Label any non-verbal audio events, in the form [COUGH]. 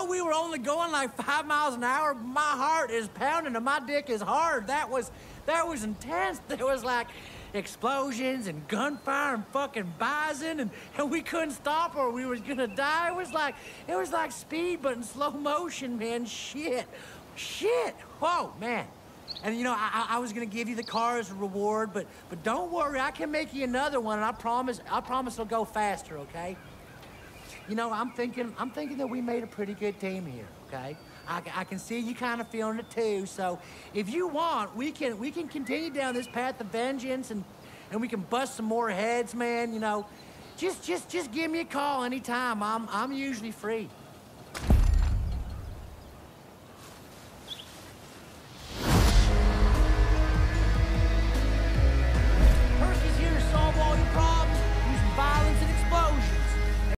though we were only going like five miles an hour, my heart is pounding and my dick is hard. That was, that was intense. [LAUGHS] There was like explosions and gunfire and fucking bison and, and we couldn't stop or we was gonna die. It was like, it was like speed but in slow motion, man. Shit, shit. Whoa, man. And you know, I, I was gonna give you the car as a reward, but but don't worry, I can make you another one, and I promise, I promise it'll go faster, okay? You know, I'm thinking, I'm thinking that we made a pretty good team here, okay? I, I can see you kind of feeling it too. So, if you want, we can we can continue down this path of vengeance, and and we can bust some more heads, man. You know, just just just give me a call anytime. I'm I'm usually free.